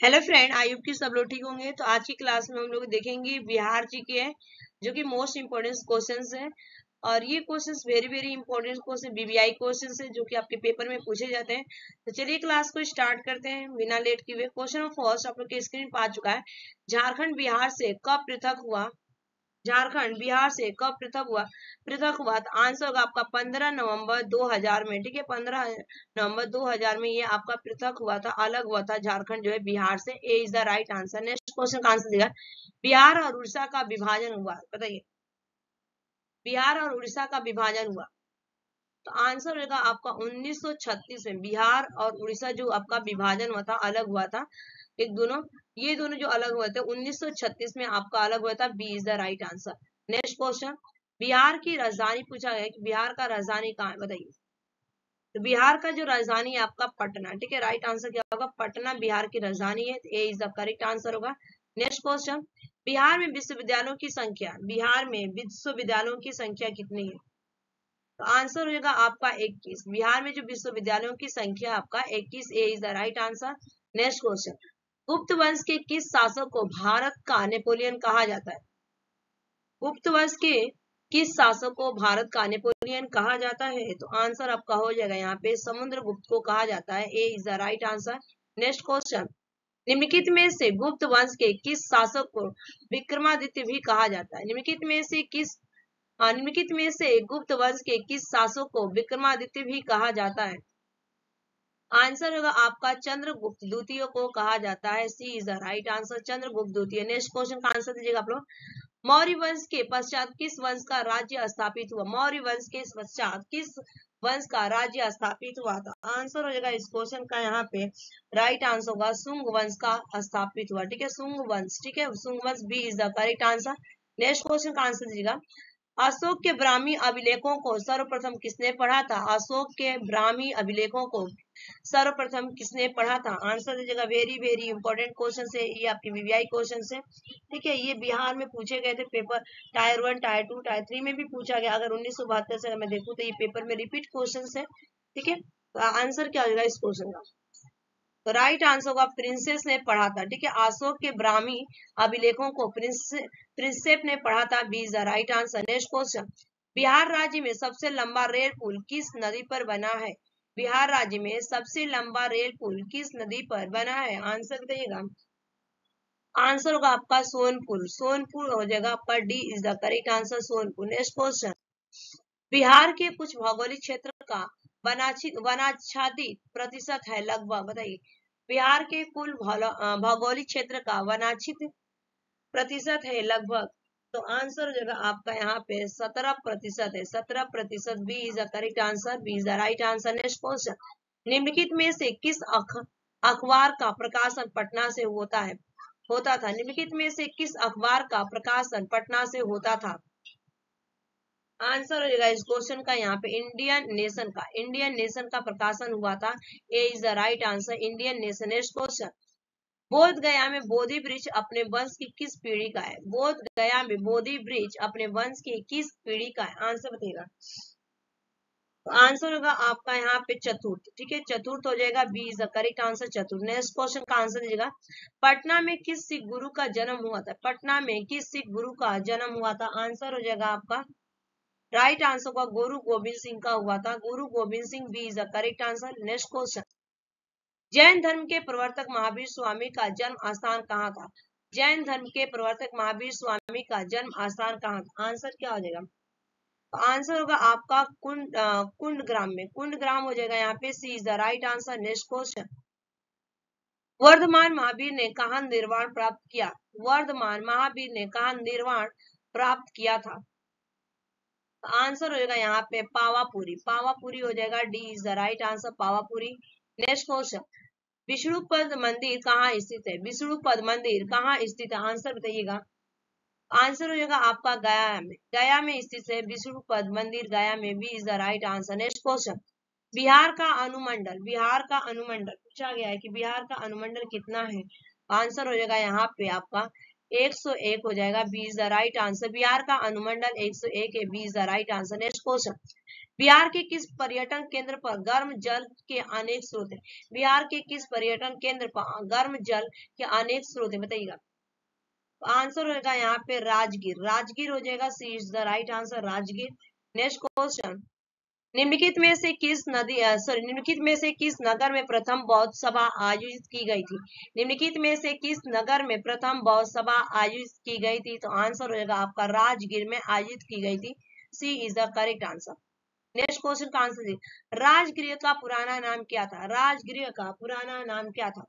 Hello friend Ayub की सब लोग ठीक होंगे। तो आज की क्लास में हम लोग देखेंगे बिहार जी के, जो कि मोस्ट इम्पोर्टेंट क्वेश्चन है। और ये question very very important question BBI question है, जो कि आपके पेपर में पूछे जाते हैं। तो चलिए क्लास को स्टार्ट करते हैं। बिना लेट किए क्वेश्चन फ़र्स्ट आप लोग के स्क्रीन पर आ चुका है। झारखंड बिहार से कब पृथक हुआ? झारखंड, बिहार से कब पृथक हुआ पृथक हुआ? तो आंसर होगा आपका 15 नवंबर 2000 में, ठीक है? 15 नवंबर 2000 में ये आपका पृथक हुआ था, अलग हुआ था, झारखंड जो है बिहार से। A is the right answer next question का आंसर देगा। बिहार और उड़ीसा का विभाजन हुआ, बताइए। बिहार और उड़ीसा का विभाजन हुआ। तो आंसर होगा आपका 1936 में, बिहार और उड़ीसा जो आपका विभाजन हुआ था, अलग हुआ था। एक दोनों, ये दोनों जो अलग हुए थे 1936 में आपका अलग हुआ था B is the right answer next question Bihar की राजधानी पूछा गया कि बिहार का राजधानी कहाँ है, बताइए। तो बिहार का जो राजधानी है आपका पटना, ठीक है राइट आंसर क्या होगा? पटना बिहार की राजधानी है A is the correct answer होगा। नेक्स्ट क्वेश्चन बिहार में विश्वविद्यालयों की संख्या, बिहार में विश्वविद्यालयों की संख्या कितनी है? तो आंसर हो जाएगा आपका 21 बिहार में जो विश्वविद्यालयों की संख्या आपका 21 A is the right answer next question Gupta वंश के किस शासक को भारत का नेपोलियन कहा जाता है? गुप्त वंश के किस शासक को भारत का नेपोलियन कहा जाता है? तो आंसर आपका हो जाएगा यहाँ पे समुद्र गुप्त को कहा जाता है। A is the right answer next question निम्नलिखित में से गुप्त वंश के किस शासक को विक्रमादित्य भी कहा जाता है? निम्नलिखित में से किस निम्नलिखित में से गुप्त वंश के किस शासक को विक्रमादित्य भी कहा जाता है? आंसर होगा आपका चंद्रगुप्त द्वितीय को कहा जाता है, C is the right answer Chandragupta द्वितीय नेक्स्ट क्वेश्चन का आंसर दीजिएगा आप लोग। मौर्य वंश के पश्चात किस वंश का राज्य स्थापित हुआ? मौर्य वंश के पश्चात किस वंश का राज्य स्थापित हुआ था? आंसर हो जाएगा इस क्वेश्चन का यहाँ पे। राइट आंसर होगा सुंग वंश का स्थापित हुआ, ठीक है? सुंग वंश, ठीक है? सुंग वंश B is the correct answer. Next question का आंसर दीजिएगा। अशोक के ब्राह्मी अभिलेखों को सर्वप्रथम किसने पढ़ा था? अशोक के ब्राह्मी अभिलेखों को सर्वप्रथम किसने पढ़ा था? आंसर दीजिएगा। वेरी वेरी इंपॉर्टेंट क्वेश्चन है। ये आपके वीवीआई क्वेश्चन है। ठीक है, ये बिहार में पूछे गए थे paper tier one tier two tier three में भी पूछा गया। अगर उन्नीस सौ बहत्तर से मैं देखूँ तो ये पेपर में रिपीट क्वेश्चन है। ठीक है तो आंसर क्या होगा इस क्वेश्चन का? तो राइट आंसर होगा प्रिंसेस ने पढ़ा था, ठीक है? अशोक के ब्राह्मी अभिलेखों को प्रिंस प्रिंसेप ने पढ़ा था B is the right answer next question Bihar राज्य में सबसे लंबा रेल पुल किस नदी पर बना है? बिहार राज्य में सबसे लंबा रेल पुल किस नदी पर बना है? आंसर देगा। आंसर होगा आपका सोनपुर। सोनपुर हो जाएगा आपका D is the correct answer Sonpur. Next question Bihar के कुछ भौगोलिक क्षेत्र का वनाच्छादित प्रतिशत है लगभग। बताइए, बिहार के कुल भौगोलिक क्षेत्र का वनाच्छित प्रतिशत है लगभग? तो आंसर जो है आपका यहाँ पे सत्रह प्रतिशत है। सत्रह प्रतिशत B is the correct answer B is the right answer, next question. निम्नलिखित में से किस अखबार का प्रकाशन पटना से होता है? होता था। निम्नलिखित में से किस अखबार का प्रकाशन पटना से होता था? आंसर हो जाएगा इस क्वेश्चन का यहाँ पे इंडियन नेशन का। इंडियन नेशन का प्रकाशन हुआ था। A is the right answer Indian Nation next question. Bodh Gaya में बोधि वृक्ष अपने वंश की किस पीढ़ी का है? बोध गया में बोधि वृक्ष अपने वंश की किस पीढ़ी का है? आंसर बताइएगा। तो आंसर होगा आपका यहाँ पे चतुर्थ, ठीक है? चतुर्थ हो जाएगा B is the correct answer चतुर्थ। नेक्स्ट क्वेश्चन का आंसर दीजिएगा। पटना में किस सिख गुरु का जन्म हुआ था? पटना में किस सिख गुरु का जन्म हुआ था? आंसर हो जाएगा आपका राइट आंसर का गुरु गोविंद सिंह का हुआ था। Guru Gobind Singh B is the correct answer next question Jain धर्म के प्रवर्तक महावीर स्वामी का जन्म स्थान कहाँ था जैन धर्म के प्रवर्तक महावीर स्वामी का जन्म स्थान कहाँ था आंसर क्या हो जाएगा? तो आंसर होगा आपका कुंड कुंड ग्राम में। कुंड ग्राम हो जाएगा यहाँ पे। C is the right answer next question Vardhaman Mahavir ने कहा निर्वाण प्राप्त किया? वर्धमान महावीर ने कहा निर्वाण प्राप्त किया था? तो आंसर हो जाएगा यहाँ पे पावापुरी। पावापुरी हो जाएगा D is the right answer Pawapuri. Next question Vishnupad मंदिर कहाँ स्थित है? विष्णु पद मंदिर कहाँ स्थित है? आंसर बताइएगा। आंसर हो जाएगा आपका गया में। गया में स्थित है, विष्णु पद मंदिर गया में। B is the right answer next question Bihar का अनुमंडल, बिहार का अनुमंडल। पूछा गया है कि बिहार का अनुमंडल कितना है? आंसर हो जाएगा यहाँ पे आपका 101 हो जाएगा B is the right answer Bihar का अनुमंडल 101 है B is the right answer next question Bihar के किस पर्यटन केंद्र पर गर्म जल के अनेक स्रोत है? बिहार के किस पर्यटन केंद्र पर गर्म जल के अनेक स्रोत है? बताइएगा। आंसर होगा यहाँ पे राजगीर। राजगीर हो जाएगा C is the right answer Rajgir. Next question निम्नलिखित में से किस नदी सॉरी निम्नलिखित में से किस नगर में प्रथम बौद्ध सभा आयोजित की गई थी? निम्नलिखित में से किस नगर में प्रथम बौद्ध सभा आयोजित की गई थी? तो आंसर हो जाएगा आपका राजगीर में आयोजित की गई थी। C is the correct answer next question का आंसर राजगृह का पुराना नाम क्या था? राजगृह का पुराना नाम क्या था?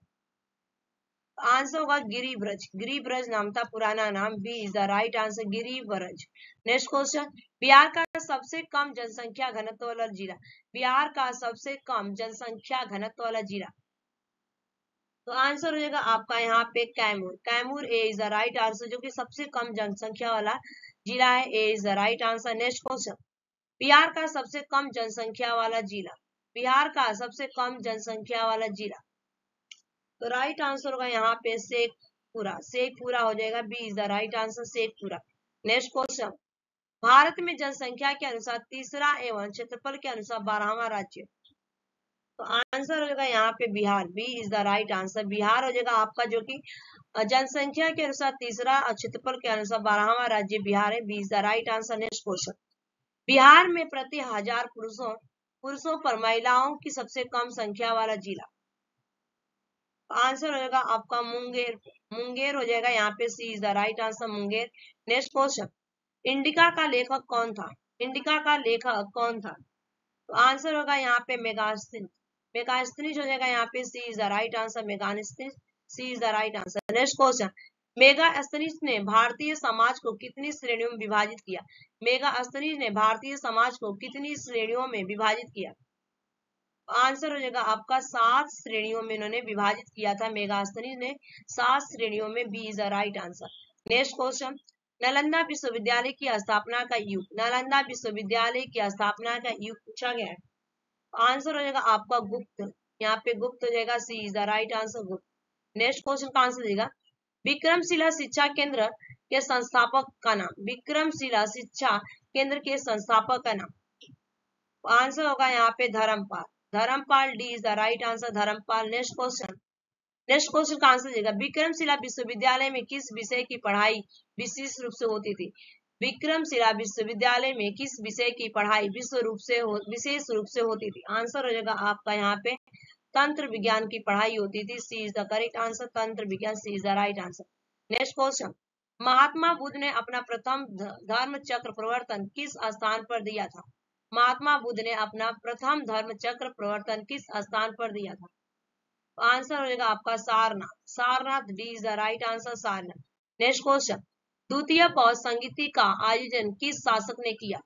आंसर होगा गिरिब्रज गिरिब्रज नाम था, पुराना नाम B is the right answer Giribraj next question Bihar का सबसे कम जनसंख्या घनत्व वाला जिला। बिहार का सबसे कम जनसंख्या घनत्व वाला जिला। तो आंसर हो जाएगा आपका यहाँ पे Kaimur. Kaimur A is the right answer जो कि सबसे कम जनसंख्या वाला जिला है। A is the right answer next question Bihar का सबसे कम जनसंख्या वाला जिला। बिहार का सबसे कम जनसंख्या वाला जिला। तो राइट आंसर होगा यहाँ पे शेखपुरा शेखपुरा हो जाएगा B is the right answer Sheikhpura next question Bharat में जनसंख्या के अनुसार तीसरा एवं क्षेत्रफल के अनुसार बारहवा राज्य। तो आंसर हो जाएगा यहाँ पे Bihar. B is the right answer Bihar हो जाएगा आपका जो कि जनसंख्या के अनुसार तीसरा और क्षेत्रफल के अनुसार बारहवा राज्य बिहार है। B is the right answer next question Bihar में प्रति हज़ार पुरुषों पुरुषों पर महिलाओं की सबसे कम संख्या वाला जिला। आंसर हो जाएगा आपका मुंगेर। मुंगेर हो जाएगा यहाँ पे C is the right answer Munger. Next question Indica का लेखक कौन था? इंडिका का लेखक कौन था? तो आंसर होगा यहाँ पे मेगास्थिन मेगास्थिनिज हो जाएगा यहाँ पे C is the right answer Megasthenes C is the right answer next question Megasthenes ने भारतीय समाज को कितनी श्रेणियों में विभाजित किया? मेगा अस्तनिज ने भारतीय समाज को कितनी श्रेणियों में विभाजित किया? आंसर हो जाएगा आपका सात श्रेणियों में उन्होंने विभाजित किया था। मेगास्तनी ने सात श्रेणियों में B is the right answer. Next question, Nalanda विश्वविद्यालय की स्थापना का युग, नालंदा विश्वविद्यालय की स्थापना का युग पूछा गया आंसर हो जाएगा आपका गुप्त, यहाँ पे गुप्त हो जाएगा, C is the right answer, Gupta. Next question का आंसर देगा, विक्रमशिला शिक्षा केंद्र के संस्थापक का नाम, विक्रमशिला शिक्षा केंद्र के संस्थापक का नाम। आंसर होगा यहाँ पे Dharmapala. Dharmapala D is the right answer Dharmapala next question next question का आंसर देगा विक्रमशिला विश्वविद्यालय में किस विषय की पढ़ाई विशेष रूप से होती थी? विक्रमशिला विश्वविद्यालय में किस विषय की पढ़ाई विश्व रूप से विशेष रूप से होती थी? आंसर हो जाएगा आपका यहाँ पे। तंत्र विज्ञान की पढ़ाई होती थी। C is the correct answer तंत्र विज्ञान C is the right answer next question Mahatma Buddha ने अपना प्रथम धर्म चक्र प्रवर्तन किस स्थान पर दिया था? महात्मा बुद्ध ने अपना प्रथम धर्म चक्र प्रवर्तन किस स्थान पर दिया था? आंसर हो जाएगा आपका Sarnath. Sarnath D is the right answer Sarnath. Next question द्वितीय पौध संगीति का आयोजन किस शासक ने किया?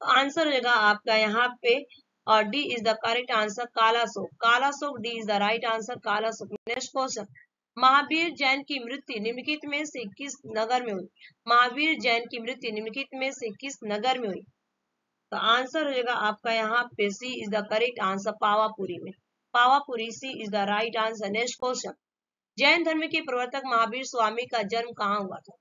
आंसर हो जाएगा आपका यहाँ पे, और D is the correct answer Kalashoka. Kalashoka D is the right answer Kalashoka. Next question Mahavir Jain की मृत्यु निम्नलिखित में से किस नगर में हुई? महावीर जैन की मृत्यु निम्नलिखित में से किस नगर में हुई? तो आंसर हो जाएगा आपका यहाँ पे C is the correct answer Pawapuri में। Pawapuri C is the right answer next question Jain धर्म के प्रवर्तक महावीर स्वामी का जन्म कहाँ हुआ था?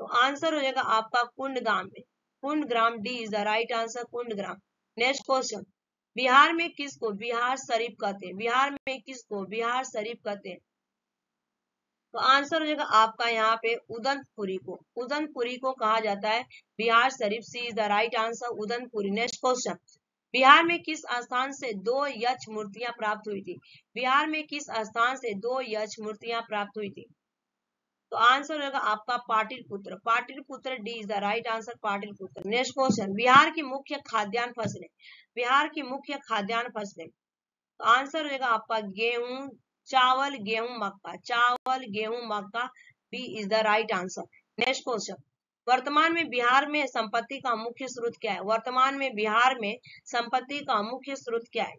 तो आंसर हो जाएगा आपका कुंड गाँव में। Kundagram D is the right answer Kundagram next question Bihar में किसको बिहार शरीफ कहते हैं? बिहार में किसको बिहार शरीफ कहते हैं? तो आंसर हो जाएगा आपका यहाँ पे उदनपुरी को। उदनपुरी को कहा जाता है Bihar Sharif C is the right answer Udantapuri. Next question Bihar में किस स्थान से दो यक्ष मूर्तियाँ प्राप्त हुई थी? बिहार में किस स्थान से दो यक्ष मूर्तियाँ प्राप्त हुई थी? तो आंसर होगा आपका Pataliputra Pataliputra D is the right answer Pataliputra next question Bihar की मुख्य खाद्यान्न फ़सलें। बिहार की मुख्य खाद्यान्न फ़सलें। तो आंसर हो जाएगा आपका गेहूँ चावल, गेहूँ, मक्का। चावल, गेहूँ, मक्का B is the right answer next question वर्तमान में बिहार में संपत्ति का मुख्य स्रोत क्या है? वर्तमान में बिहार में संपत्ति का मुख्य स्रोत क्या है?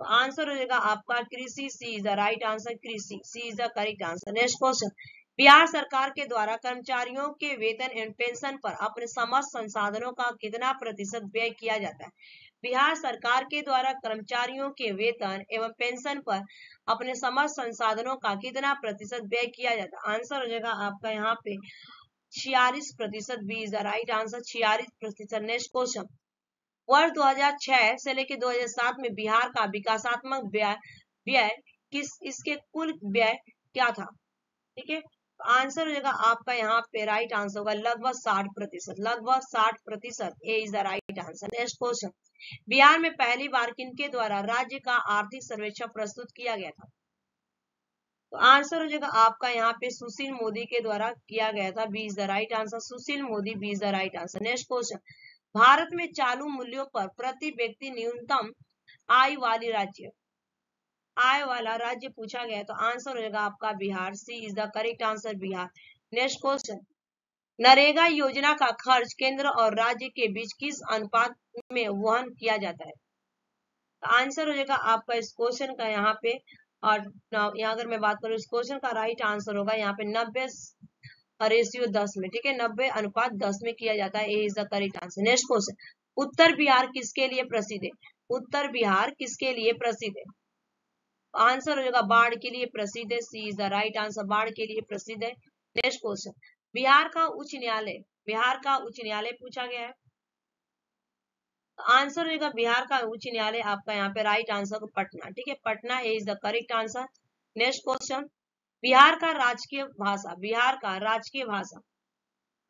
तो आंसर हो जाएगा आपका कृषि C is the right answer कृषि। C is the correct answer next question Bihar सरकार के द्वारा कर्मचारियों के वेतन एंड पेंशन पर अपने समस्त संसाधनों का कितना प्रतिशत व्यय किया जाता है? बिहार सरकार के द्वारा कर्मचारियों के वेतन एवं पेंशन पर अपने समस्त संसाधनों का कितना प्रतिशत व्यय किया जाता आंसर हो जाएगा आपका यहाँ पे छियालीस प्रतिशत B is the right answer छियालीस प्रतिशत, नेक्स्ट क्वेश्चन। वर्ष 2006 से लेकर 2007 में बिहार का विकासात्मक व्यय व्यय किस, इसके कुल व्यय क्या था? ठीक है? आंसर हो जाएगा आपका यहाँ पे राइट आंसर होगा लगभग साठ प्रतिशत, लगभग साठ प्रतिशत A is the right answer. Next question. Bihar में पहली बार किनके द्वारा राज्य का आर्थिक सर्वेक्षण प्रस्तुत किया गया था? तो आंसर हो जाएगा आपका यहाँ पे सुशील मोदी के द्वारा किया गया था B is the right answer Sushil Modi B is the right answer next question Bharat में चालू मूल्यों पर प्रति व्यक्ति न्यूनतम आय वाली राज्य, आय वाला राज्य पूछा गया तो आंसर हो जाएगा आपका Bihar. C is the correct answer Bihar. Next question NREGA योजना का खर्च केंद्र और राज्य के बीच किस अनुपात में वहन किया जाता है? तो आंसर हो जाएगा आपका इस क्वेश्चन का यहाँ पे। और यहाँ अगर मैं बात करूँ, इस क्वेश्चन का राइट आंसर होगा यहाँ पे नब्बे रेशियो दस में, ठीक है? नब्बे अनुपात दस में किया जाता है A is the correct answer next question उत्तर बिहार किसके लिए प्रसिद्ध है? उत्तर बिहार किसके लिए प्रसिद्ध है? आंसर हो जाएगा बाढ़ के लिए प्रसिद्ध है C is the right answer बाढ़ के लिए प्रसिद्ध है। नेक्स्ट क्वेश्चन बिहार का उच्च न्यायालय, बिहार का उच्च न्यायालय पूछा गया है। आंसर हो जाएगा बिहार का उच्च न्यायालय आपका यहाँ पे राइट आंसर पटना। ठीक है, Patna is the correct answer next question Bihar का राजकीय भाषा, बिहार का राजकीय भाषा।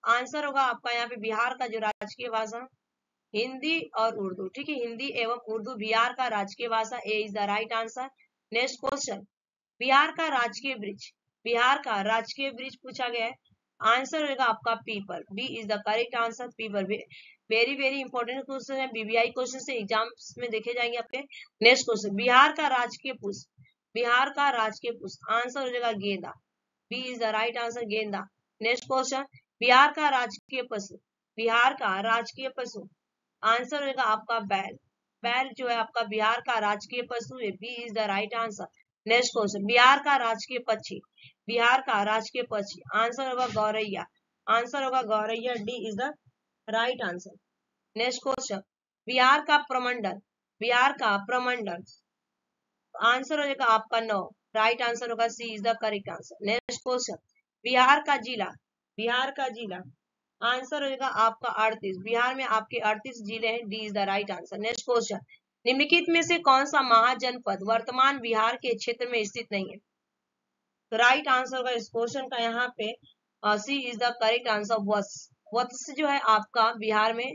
आंसर होगा आपका यहाँ पे बिहार का जो राजकीय भाषा, हिंदी और उर्दू। ठीक है, हिंदी एवं उर्दू बिहार का राजकीय भाषा A is the right answer next question Bihar का राजकीय ब्रिज बिहार का राजकीय ब्रिज पूछा गया है। आंसर होगा आपका peepal B is the correct answer peepal very very important question है। बीबीआई क्वेश्चन से एग्ज़ाम्स में देखे जाएँगे आपके। नेक्स्ट क्वेश्चन बिहार का राजकीय पुष्प बिहार का राजकीय पुष्प आंसर हो जाएगा गेंदा। B is the right answer गेंदा। नेक्स्ट क्वेश्चन बिहार का राजकीय पशु। बिहार का राजकीय पशु। आंसर होगा आपका बैल। बैल जो है आपका बिहार का राजकीय पशु है। B is the right answer next question Bihar का राजकीय पक्षी। बिहार का, राजकीय पक्षी। आंसर होगा गौरैया। आंसर होगा गौरैया D is the right answer next question Bihar का प्रमंडल। बिहार का प्रमंडल। आंसर हो जाएगा आपका नौ। राइट आंसर होगा C is the correct answer next question Bihar का जिला। बिहार का जिला। आंसर हो जाएगा आपका अड़तीस। बिहार में आपके अड़तीस ज़िले हैं। D is the right answer next question निम्नलिखित में से कौन सा महाजनपद वर्तमान बिहार के क्षेत्र में स्थित नहीं है? तो राइट आंसर होगा इस क्वेश्चन का यहाँ पे C is the correct answer Vatsa Vatsa जो है आपका बिहार में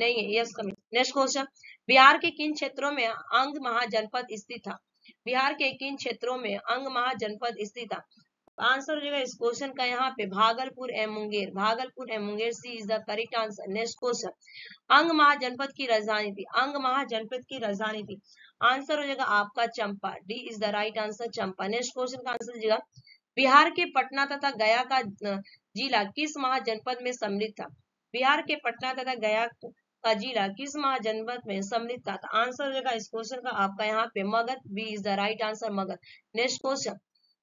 नहीं है? यस कमी नेक्स्ट क्वेश्चन बिहार के किन क्षेत्रों में अंग महाजनपद स्थित था? बिहार के किन क्षेत्रों में अंग महाजनपद स्थित था? आंसर हो जाएगा इस क्वेश्चन का यहाँ पे भागलपुर एवं मुंगेर। भागलपुर एवं Munger C is the correct answer next question Anga महाजनपद की राजधानी थी। अंग महाजनपद की राजधानी थी। आंसर हो जाएगा आपका Champa. D is the right answer Champa. Next question का आंसर दीजिएगा। बिहार के पटना तथा गया का जिला किस महाजनपद में सम्मिलित था? बिहार के पटना तथा गया का जिला किस महाजनपद में सम्मिलित था? आंसर हो जाएगा इस क्वेश्चन का आपका यहाँ पे Magadh. B is the right answer Magadh. Next question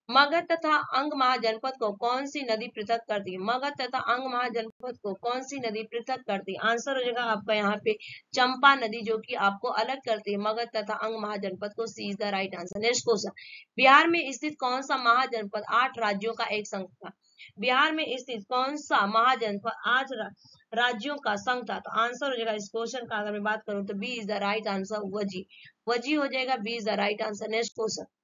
Magadh तथा अंग महाजनपद को कौन सी नदी पृथक करती है? मगध तथा अंग महाजनपद को कौन सी नदी पृथक करती है? आंसर हो जाएगा आपका यहाँ पे चंपा नदी, जो कि आपको अलग करती है। मगध तथा अंग महाजनपद को C is the right answer next question Bihar में स्थित कौन सा महाजनपद आठ राज्यों का एक संघ था? बिहार में स्थित कौन सा महाजनपद आठ राज्यों का संघ था? तो आंसर हो जाएगा इस क्वेश्चन का अगर मैं बात करूँ तो B is the right answer Vajji. Vajji हो जाएगा B is the right answer next question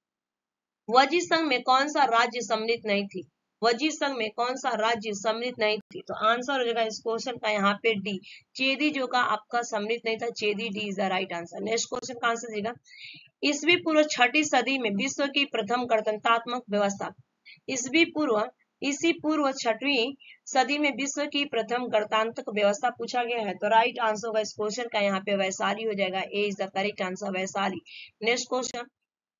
Vajji संघ में कौन सा राज्य सम्मिलित नहीं थी? वजी संघ में कौन सा राज्य सम्मिलित नहीं थी? तो आंसर हो जाएगा इस क्वेश्चन का यहाँ पे डी चेदी जो का आपका सम्मिलित नहीं था, Chedi D is the right answer next question का आंसर देगा ईसवी पूर्व छठी सदी में विश्व की प्रथम गणतंत्रात्मक व्यवस्था। ईस्वी पूर्व इसी पूर्व छठवीं सदी में विश्व की प्रथम गणतांत्रिक व्यवस्था पूछा गया है। तो राइट आंसर होगा इस क्वेश्चन का यहाँ पे वैशाली हो जाएगा। A is the correct answer Vaishali. Next question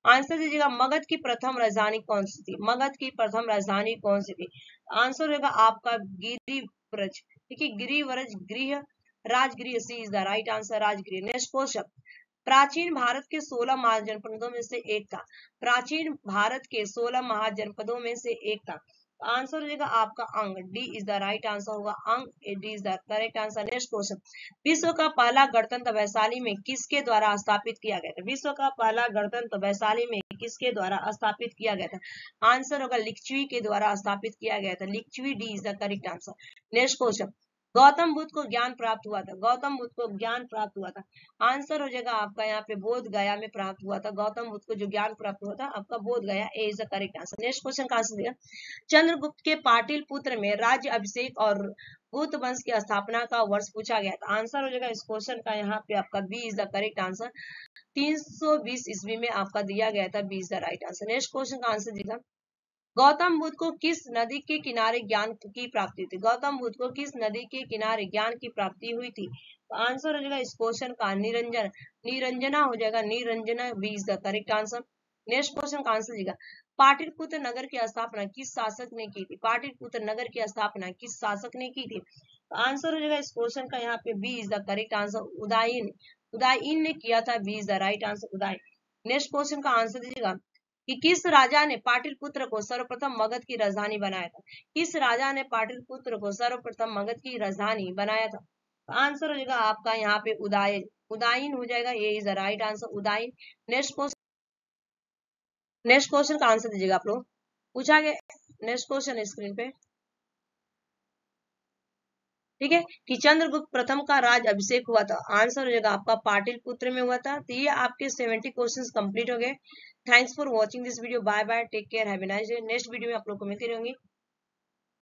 answer दीजिएगा, मगध की प्रथम राजधानी कौन सी थी? मगध की प्रथम राजधानी कौन सी थी? आंसर होगा आपका गिरिव्रज। ठीक है गिरिव्रज गृह, Rajgriha C is the right answer Rajgriha. Next question प्राचीन भारत के 16 महाजनपदों में से एक था। प्राचीन भारत के 16 महाजनपदों में से एक था। आंसर हो जाएगा आपका Anga. D is the right answer होगा। Anga D is the correct answer next question विश्व का पहला गणतंत्र वैशाली में किसके द्वारा स्थापित किया गया था? विश्व का पहला गणतंत्र वैशाली में किसके द्वारा स्थापित किया गया था? आंसर होगा लिच्वी के द्वारा स्थापित किया गया था। Licchavi D is the correct answer next question Gautam Buddha को ज्ञान प्राप्त हुआ था। गौतम बुद्ध को ज्ञान प्राप्त हुआ था। आंसर हो जाएगा आपका यहाँ पे बोध गया में प्राप्त हुआ था। गौतम बुद्ध को जो ज्ञान प्राप्त हुआ था, आपका Bodh Gaya. A is the correct answer next question का आंसर दिया? चंद्रगुप्त के पाटिल पुत्र में राज्य अभिषेक और बुद्ध वंश की स्थापना का वर्ष पूछा गया था। आंसर हो जाएगा इस क्वेश्चन का यहाँ पे आपका B is the correct answer 320 ईस्वी में आपका दिया गया था। B is the right answer next question का आंसर दिया? गौतम बुद्ध को किस नदी के किनारे ज्ञान की प्राप्ति थी? गौतम बुद्ध को किस नदी के किनारे ज्ञान की प्राप्ति हुई थी? तो आंसर हो जाएगा इस क्वेश्चन का निरंजन। निरंजना हो जाएगा। Niranjana B is the correct answer next question का आंसर देगा पाटिलपुत्र नगर की स्थापना किस शासक ने की थी? पाटिलपुत्र नगर की स्थापना किस शासक ने की थी? तो आंसर हो जाएगा इस क्वेश्चन का यहाँ पे B is the correct answer Udayin Udayin ने किया था B is the right answer Udayin next question का आंसर दीजिएगा। कि किस राजा ने पाटिल पुत्र को सर्वप्रथम मगध की राजधानी बनाया था? किस राजा ने पाटिल पुत्र को सर्वप्रथम मगध की राजधानी बनाया था? आंसर हो जाएगा आपका यहाँ पे उदायन उदायन हो जाएगा, ये is the right answer Udayin next question next question का आंसर दीजिएगा आप लोग। पूछा गया। नेक्स्ट क्वेश्चन स्क्रीन पे। ठीक है? कि चंद्रगुप्त प्रथम का राज अभिषेक हुआ था। आंसर हो जाएगा आपका पाटिल पुत्र में हुआ था। तो ये आपके 70 क्वेश्चंस कंप्लीट हो गए। Thanks for watching this video bye bye take care है नेक्स्ट वीडियो में आप लोग को मिलती रहूँगी।